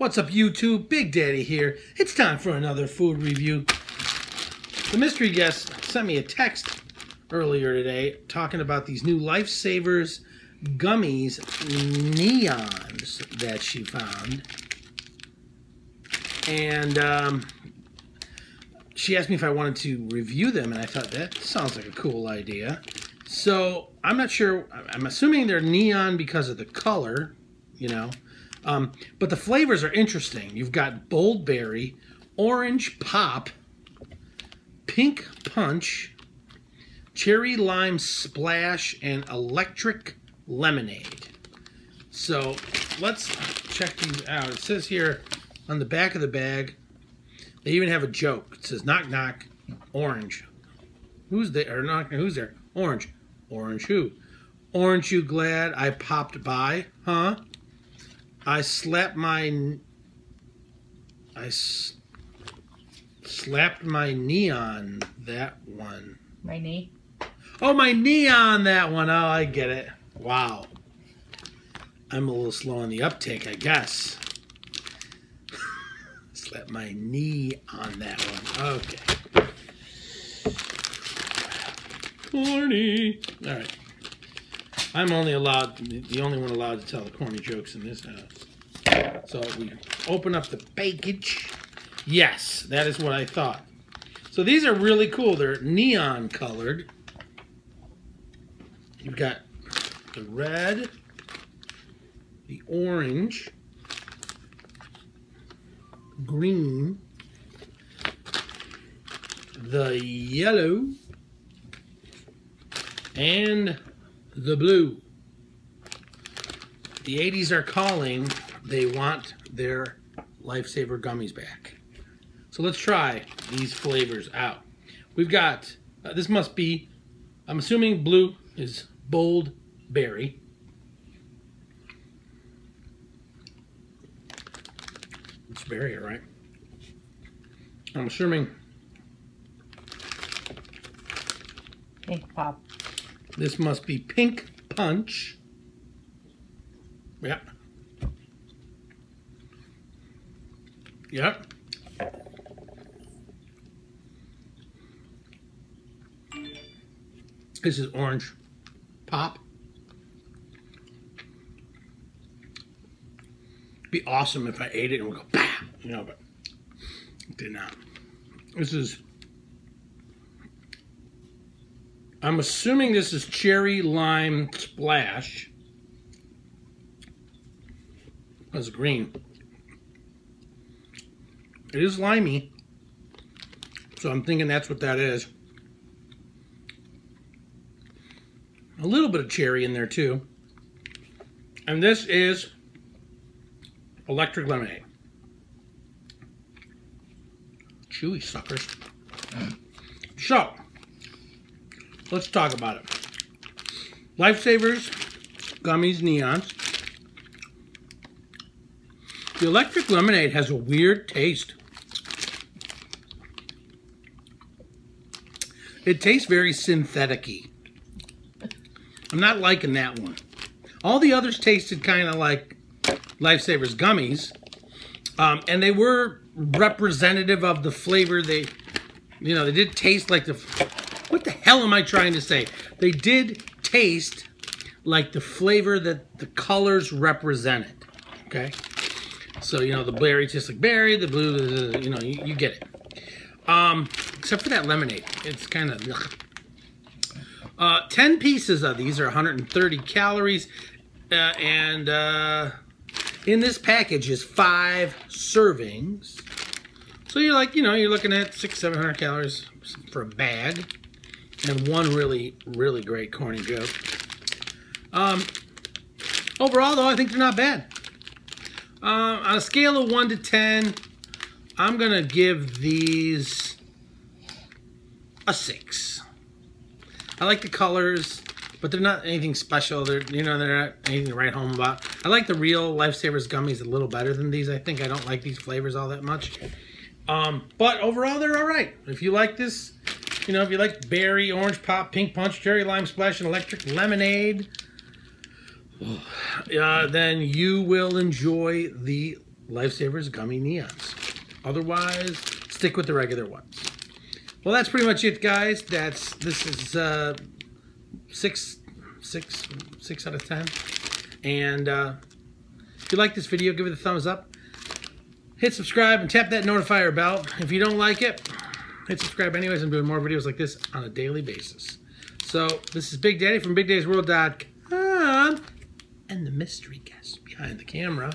What's up, YouTube? Big Daddy here. It's time for another food review. The mystery guest sent me a text earlier today talking about these new Lifesavers gummies neons that she found. And um, she asked me if I wanted to review them, and I thought that sounds like a cool idea. So I'm not sure. I'm assuming they're neon because of the color, you know. Um, but the flavors are interesting. You've got bold berry, orange pop, pink punch, cherry lime splash, and electric lemonade. So let's check these out. It says here on the back of the bag, they even have a joke. It says knock knock, orange. Who's there? Or knock, who's there? Orange. Orange who? Orange you glad I popped by? Huh? I slapped my I slapped my knee on that one. My knee? Oh, my knee on that one. Oh, I get it. Wow. I'm a little slow on the uptake, I guess. Slap my knee on that one. Okay. Corny. All right. I'm only allowed, the only one allowed to tell the corny jokes in this house. So we open up the package. Yes, that is what I thought. So these are really cool. They're neon colored. You've got the red, the orange, green, the yellow, and the blue. The 80s are calling. They want their Lifesaver gummies back. So let's try these flavors out. We've got, uh, this must be, I'm assuming blue is bold berry. It's berry, right? I'm assuming Pink pop. This must be Pink Punch. Yep. Yep. This is orange pop. Be awesome if I ate it and would go bah, you know, but did not. This is I'm assuming this is cherry lime splash. That's green. It is limey. So I'm thinking that's what that is. A little bit of cherry in there too. And this is electric lemonade. Chewy suckers. So, let's talk about it. Lifesavers, gummies, neons. The electric lemonade has a weird taste. It tastes very synthetic-y. I'm not liking that one. All the others tasted kind of like Lifesavers gummies. Um, and they were representative of the flavor. They, you know, they did taste like the what the hell am I trying to say? They did taste like the flavor that the colors represented. Okay? So, you know, the berry tastes like berry, the blue, you know, you, you, get it. Um, except for that lemonade. It's kind of... Uh, 10 pieces of these are 130 calories. Uh, and uh, in this package is five servings. So you're like, you know, you're looking at six, 700 calories for a bag and one really, really great corny joke. Um, overall, though, I think they're not bad. Uh, on a scale of 1 to 10, I'm going to give these a 6. I like the colors, but they're not anything special. They're, you know, they're not anything to write home about. I like the real Lifesavers gummies a little better than these. I think I don't like these flavors all that much. Um, but overall, they're all right. If you like this, you know, if you like berry, orange pop, pink punch, cherry lime splash, and electric lemonade, uh, then you will enjoy the Lifesavers Gummy Neons. Otherwise, stick with the regular ones. Well, that's pretty much it, guys. That's this is uh, six, six, six out of ten. And uh, if you like this video, give it a thumbs up. Hit subscribe and tap that notifier bell. If you don't like it, hit subscribe anyways. I'm doing more videos like this on a daily basis. So this is Big Daddy from BigDaddysWorld.com and the mystery guest behind the camera.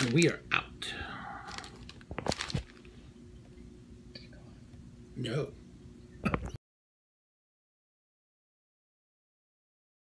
And we are out. No.